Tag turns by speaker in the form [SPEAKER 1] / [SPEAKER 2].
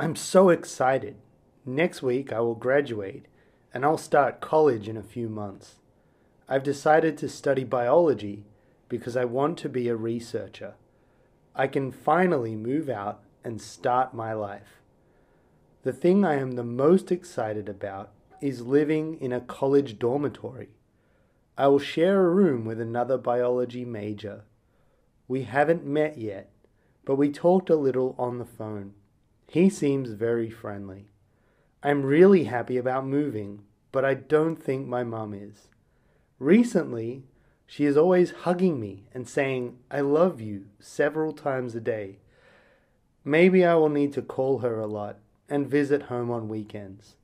[SPEAKER 1] I'm so excited. Next week I will graduate and I'll start college in a few months. I've decided to study biology because I want to be a researcher. I can finally move out and start my life. The thing I am the most excited about is living in a college dormitory. I will share a room with another biology major. We haven't met yet, but we talked a little on the phone. He seems very friendly. I'm really happy about moving, but I don't think my mum is. Recently, she is always hugging me and saying, I love you, several times a day. Maybe I will need to call her a lot and visit home on weekends.